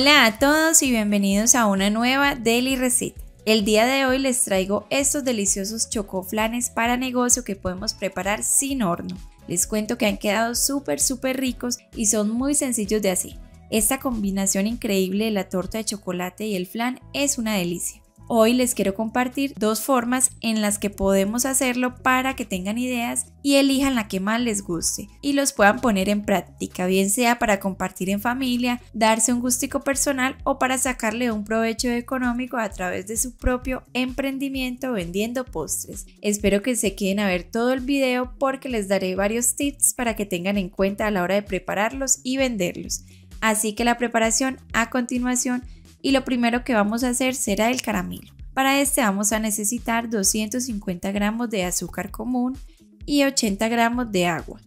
Hola a todos y bienvenidos a una nueva Daily Receta. El día de hoy les traigo estos deliciosos chocoflanes para negocio que podemos preparar sin horno. Les cuento que han quedado súper súper ricos y son muy sencillos de hacer. Esta combinación increíble de la torta de chocolate y el flan es una delicia. Hoy les quiero compartir dos formas en las que podemos hacerlo para que tengan ideas y elijan la que más les guste y los puedan poner en práctica, bien sea para compartir en familia, darse un gustico personal o para sacarle un provecho económico a través de su propio emprendimiento vendiendo postres. Espero que se queden a ver todo el video porque les daré varios tips para que tengan en cuenta a la hora de prepararlos y venderlos. Así que la preparación a continuación y lo primero que vamos a hacer será el caramelo. Para este vamos a necesitar 250 gramos de azúcar común y 80 gramos de agua.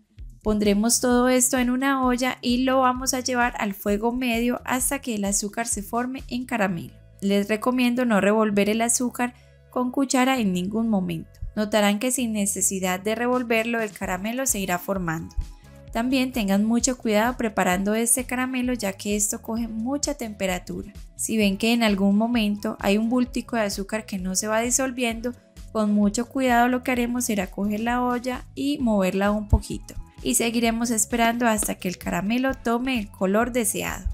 Pondremos todo esto en una olla y lo vamos a llevar al fuego medio hasta que el azúcar se forme en caramelo. Les recomiendo no revolver el azúcar con cuchara en ningún momento. Notarán que sin necesidad de revolverlo el caramelo se irá formando. También tengan mucho cuidado preparando este caramelo ya que esto coge mucha temperatura. Si ven que en algún momento hay un bultico de azúcar que no se va disolviendo, con mucho cuidado lo que haremos será coger la olla y moverla un poquito. Y seguiremos esperando hasta que el caramelo tome el color deseado.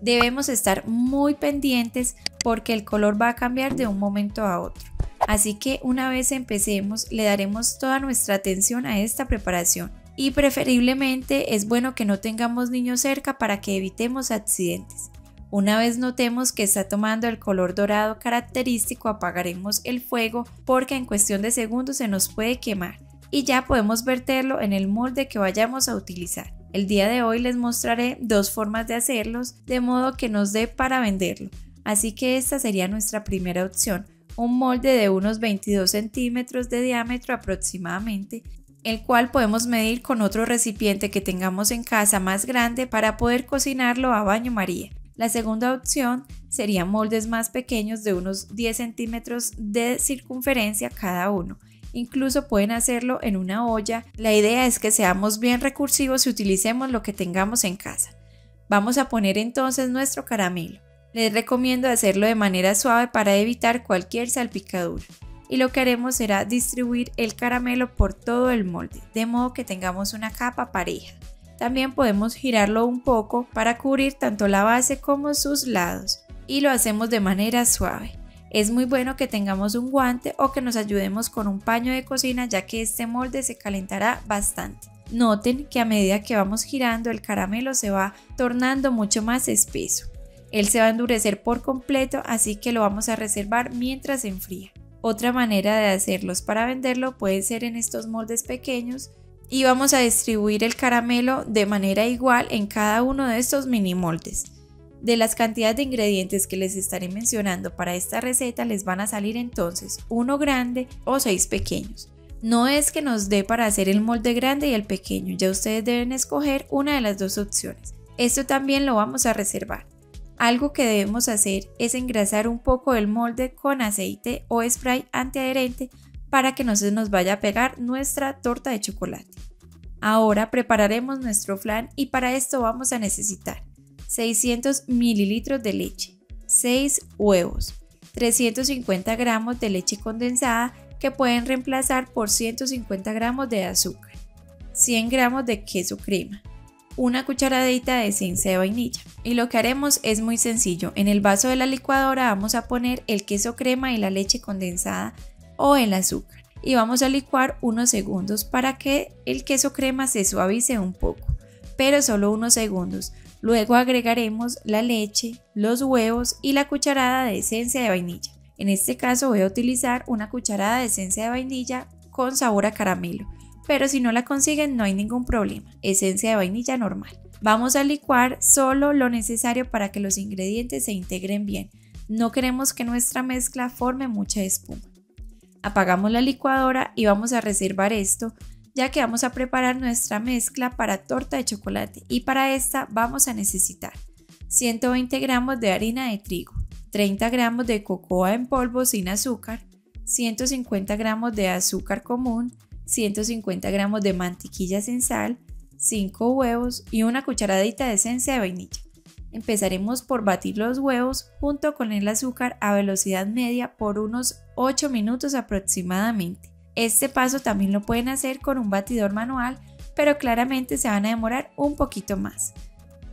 Debemos estar muy pendientes porque el color va a cambiar de un momento a otro. Así que una vez empecemos le daremos toda nuestra atención a esta preparación y preferiblemente es bueno que no tengamos niños cerca para que evitemos accidentes. Una vez notemos que está tomando el color dorado característico apagaremos el fuego porque en cuestión de segundos se nos puede quemar y ya podemos verterlo en el molde que vayamos a utilizar. El día de hoy les mostraré dos formas de hacerlos de modo que nos dé para venderlo, así que esta sería nuestra primera opción, un molde de unos 22 centímetros de diámetro aproximadamente el cual podemos medir con otro recipiente que tengamos en casa más grande para poder cocinarlo a baño María. La segunda opción sería moldes más pequeños de unos 10 centímetros de circunferencia cada uno. Incluso pueden hacerlo en una olla. La idea es que seamos bien recursivos y utilicemos lo que tengamos en casa. Vamos a poner entonces nuestro caramelo. Les recomiendo hacerlo de manera suave para evitar cualquier salpicadura y lo que haremos será distribuir el caramelo por todo el molde, de modo que tengamos una capa pareja. También podemos girarlo un poco para cubrir tanto la base como sus lados y lo hacemos de manera suave. Es muy bueno que tengamos un guante o que nos ayudemos con un paño de cocina ya que este molde se calentará bastante. Noten que a medida que vamos girando el caramelo se va tornando mucho más espeso. Él se va a endurecer por completo así que lo vamos a reservar mientras enfría. Otra manera de hacerlos para venderlo puede ser en estos moldes pequeños y vamos a distribuir el caramelo de manera igual en cada uno de estos mini moldes. De las cantidades de ingredientes que les estaré mencionando para esta receta les van a salir entonces uno grande o seis pequeños. No es que nos dé para hacer el molde grande y el pequeño, ya ustedes deben escoger una de las dos opciones. Esto también lo vamos a reservar. Algo que debemos hacer es engrasar un poco el molde con aceite o spray antiadherente para que no se nos vaya a pegar nuestra torta de chocolate. Ahora prepararemos nuestro flan y para esto vamos a necesitar 600 mililitros de leche, 6 huevos, 350 gramos de leche condensada que pueden reemplazar por 150 gramos de azúcar, 100 gramos de queso crema, una cucharadita de esencia de vainilla. Y lo que haremos es muy sencillo. En el vaso de la licuadora vamos a poner el queso crema y la leche condensada o el azúcar. Y vamos a licuar unos segundos para que el queso crema se suavice un poco, pero solo unos segundos. Luego agregaremos la leche, los huevos y la cucharada de esencia de vainilla. En este caso voy a utilizar una cucharada de esencia de vainilla con sabor a caramelo pero si no la consiguen no hay ningún problema, esencia de vainilla normal. Vamos a licuar solo lo necesario para que los ingredientes se integren bien. No queremos que nuestra mezcla forme mucha espuma. Apagamos la licuadora y vamos a reservar esto ya que vamos a preparar nuestra mezcla para torta de chocolate y para esta vamos a necesitar 120 gramos de harina de trigo, 30 gramos de cocoa en polvo sin azúcar, 150 gramos de azúcar común, 150 gramos de mantequilla sin sal, 5 huevos y una cucharadita de esencia de vainilla. Empezaremos por batir los huevos junto con el azúcar a velocidad media por unos 8 minutos aproximadamente. Este paso también lo pueden hacer con un batidor manual, pero claramente se van a demorar un poquito más.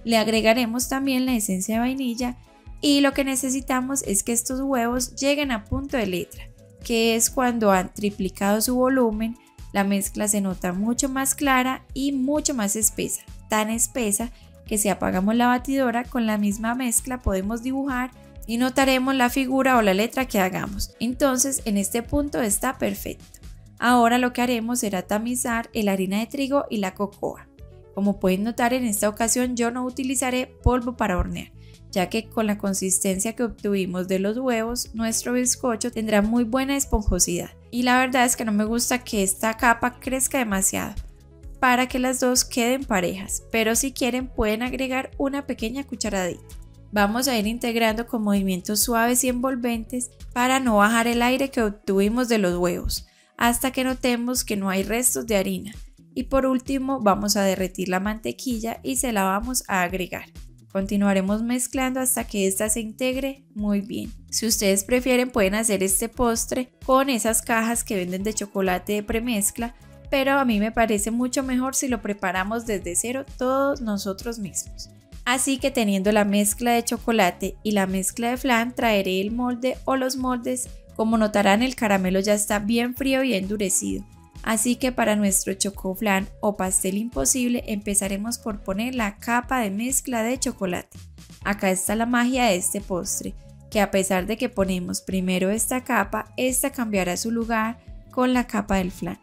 Le agregaremos también la esencia de vainilla y lo que necesitamos es que estos huevos lleguen a punto de letra, que es cuando han triplicado su volumen, la mezcla se nota mucho más clara y mucho más espesa, tan espesa que si apagamos la batidora con la misma mezcla podemos dibujar y notaremos la figura o la letra que hagamos. Entonces en este punto está perfecto. Ahora lo que haremos será tamizar la harina de trigo y la cocoa. Como pueden notar en esta ocasión yo no utilizaré polvo para hornear, ya que con la consistencia que obtuvimos de los huevos nuestro bizcocho tendrá muy buena esponjosidad. Y la verdad es que no me gusta que esta capa crezca demasiado para que las dos queden parejas, pero si quieren pueden agregar una pequeña cucharadita. Vamos a ir integrando con movimientos suaves y envolventes para no bajar el aire que obtuvimos de los huevos, hasta que notemos que no hay restos de harina. Y por último vamos a derretir la mantequilla y se la vamos a agregar. Continuaremos mezclando hasta que ésta se integre muy bien. Si ustedes prefieren pueden hacer este postre con esas cajas que venden de chocolate de premezcla pero a mí me parece mucho mejor si lo preparamos desde cero todos nosotros mismos. Así que teniendo la mezcla de chocolate y la mezcla de flan traeré el molde o los moldes. Como notarán el caramelo ya está bien frío y endurecido. Así que para nuestro chocoflan o pastel imposible empezaremos por poner la capa de mezcla de chocolate. Acá está la magia de este postre, que a pesar de que ponemos primero esta capa, esta cambiará su lugar con la capa del flan.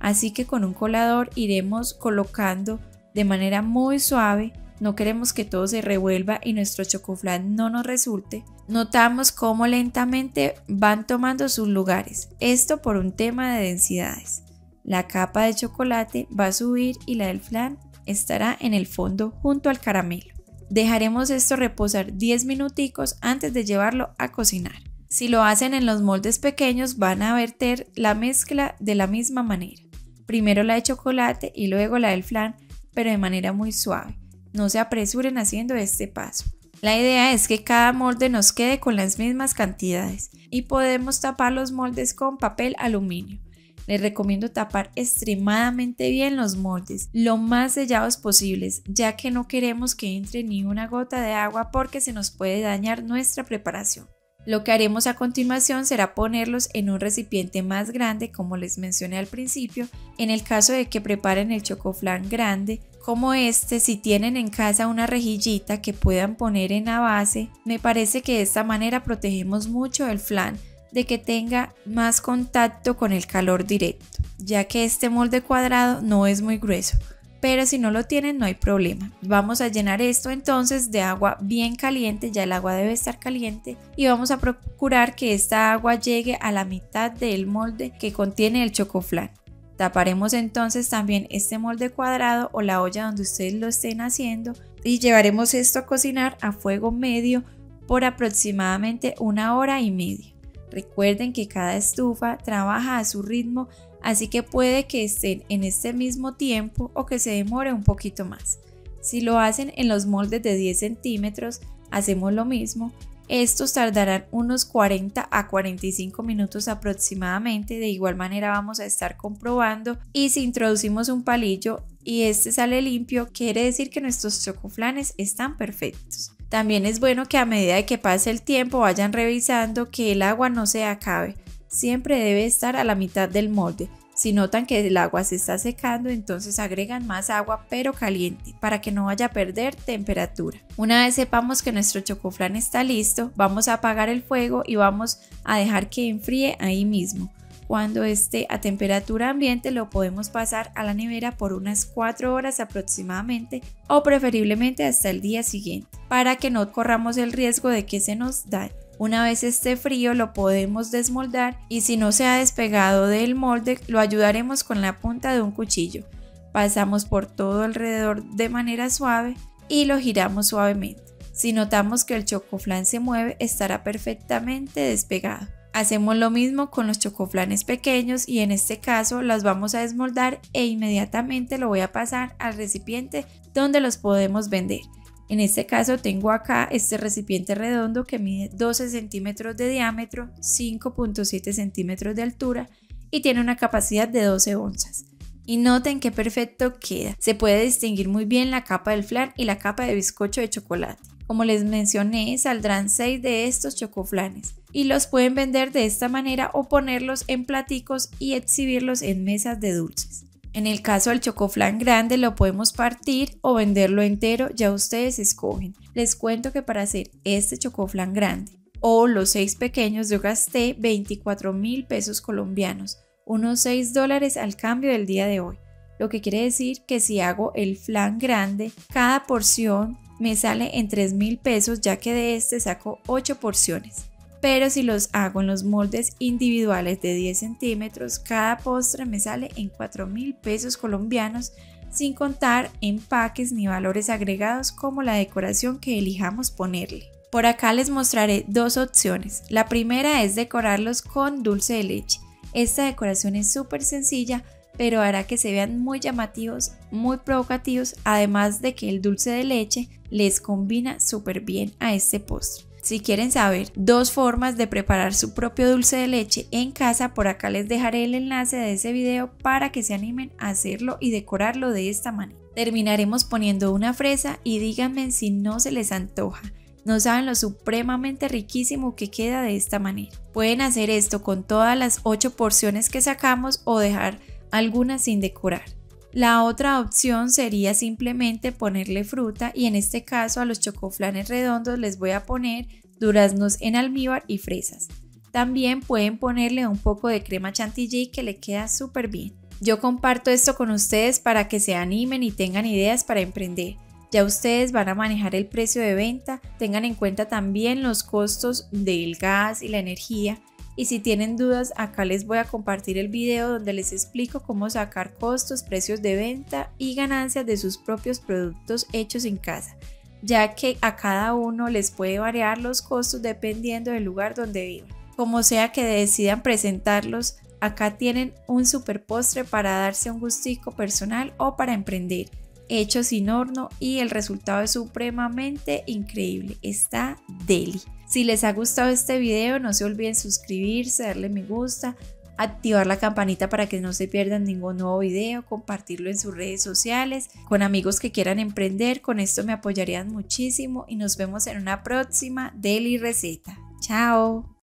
Así que con un colador iremos colocando de manera muy suave. No queremos que todo se revuelva y nuestro chocoflan no nos resulte. Notamos cómo lentamente van tomando sus lugares. Esto por un tema de densidades. La capa de chocolate va a subir y la del flan estará en el fondo junto al caramelo. Dejaremos esto reposar 10 minuticos antes de llevarlo a cocinar. Si lo hacen en los moldes pequeños van a verter la mezcla de la misma manera primero la de chocolate y luego la del flan, pero de manera muy suave. No se apresuren haciendo este paso. La idea es que cada molde nos quede con las mismas cantidades y podemos tapar los moldes con papel aluminio. Les recomiendo tapar extremadamente bien los moldes, lo más sellados posibles, ya que no queremos que entre ni una gota de agua porque se nos puede dañar nuestra preparación. Lo que haremos a continuación será ponerlos en un recipiente más grande, como les mencioné al principio. En el caso de que preparen el chocoflan grande, como este, si tienen en casa una rejillita que puedan poner en la base, me parece que de esta manera protegemos mucho el flan de que tenga más contacto con el calor directo, ya que este molde cuadrado no es muy grueso pero si no lo tienen no hay problema. Vamos a llenar esto entonces de agua bien caliente, ya el agua debe estar caliente y vamos a procurar que esta agua llegue a la mitad del molde que contiene el chocoflan. Taparemos entonces también este molde cuadrado o la olla donde ustedes lo estén haciendo y llevaremos esto a cocinar a fuego medio por aproximadamente una hora y media. Recuerden que cada estufa trabaja a su ritmo así que puede que estén en este mismo tiempo o que se demore un poquito más. Si lo hacen en los moldes de 10 centímetros, hacemos lo mismo. Estos tardarán unos 40 a 45 minutos aproximadamente. De igual manera vamos a estar comprobando y si introducimos un palillo y este sale limpio, quiere decir que nuestros chocoflanes están perfectos. También es bueno que a medida que pase el tiempo vayan revisando que el agua no se acabe siempre debe estar a la mitad del molde. Si notan que el agua se está secando, entonces agregan más agua pero caliente para que no vaya a perder temperatura. Una vez sepamos que nuestro chocoflan está listo, vamos a apagar el fuego y vamos a dejar que enfríe ahí mismo. Cuando esté a temperatura ambiente lo podemos pasar a la nevera por unas 4 horas aproximadamente o preferiblemente hasta el día siguiente para que no corramos el riesgo de que se nos dañe. Una vez esté frío lo podemos desmoldar y si no se ha despegado del molde lo ayudaremos con la punta de un cuchillo. Pasamos por todo alrededor de manera suave y lo giramos suavemente. Si notamos que el chocoflan se mueve estará perfectamente despegado. Hacemos lo mismo con los chocoflanes pequeños y en este caso las vamos a desmoldar e inmediatamente lo voy a pasar al recipiente donde los podemos vender. En este caso tengo acá este recipiente redondo que mide 12 centímetros de diámetro, 5.7 centímetros de altura y tiene una capacidad de 12 onzas. Y noten qué perfecto queda. Se puede distinguir muy bien la capa del flan y la capa de bizcocho de chocolate. Como les mencioné, saldrán 6 de estos chocoflanes y los pueden vender de esta manera o ponerlos en platicos y exhibirlos en mesas de dulces. En el caso del chocoflan grande lo podemos partir o venderlo entero, ya ustedes escogen. Les cuento que para hacer este chocoflan grande o los 6 pequeños yo gasté 24 mil pesos colombianos, unos 6 dólares al cambio del día de hoy. Lo que quiere decir que si hago el flan grande, cada porción me sale en 3 mil pesos ya que de este saco 8 porciones pero si los hago en los moldes individuales de 10 centímetros, cada postre me sale en 4 mil pesos colombianos sin contar empaques ni valores agregados como la decoración que elijamos ponerle. Por acá les mostraré dos opciones. La primera es decorarlos con dulce de leche. Esta decoración es súper sencilla, pero hará que se vean muy llamativos, muy provocativos, además de que el dulce de leche les combina súper bien a este postre. Si quieren saber dos formas de preparar su propio dulce de leche en casa, por acá les dejaré el enlace de ese video para que se animen a hacerlo y decorarlo de esta manera. Terminaremos poniendo una fresa y díganme si no se les antoja. No saben lo supremamente riquísimo que queda de esta manera. Pueden hacer esto con todas las 8 porciones que sacamos o dejar algunas sin decorar. La otra opción sería simplemente ponerle fruta y en este caso a los chocoflanes redondos les voy a poner duraznos en almíbar y fresas. También pueden ponerle un poco de crema chantilly que le queda súper bien. Yo comparto esto con ustedes para que se animen y tengan ideas para emprender. Ya ustedes van a manejar el precio de venta, tengan en cuenta también los costos del gas y la energía y si tienen dudas, acá les voy a compartir el video donde les explico cómo sacar costos, precios de venta y ganancias de sus propios productos hechos en casa, ya que a cada uno les puede variar los costos dependiendo del lugar donde vivan. Como sea que decidan presentarlos, acá tienen un super postre para darse un gustico personal o para emprender hecho sin horno y el resultado es supremamente increíble. Está deli. Si les ha gustado este video, no se olviden suscribirse, darle me gusta, activar la campanita para que no se pierdan ningún nuevo video, compartirlo en sus redes sociales, con amigos que quieran emprender. Con esto me apoyarían muchísimo y nos vemos en una próxima Daily Receta. Chao.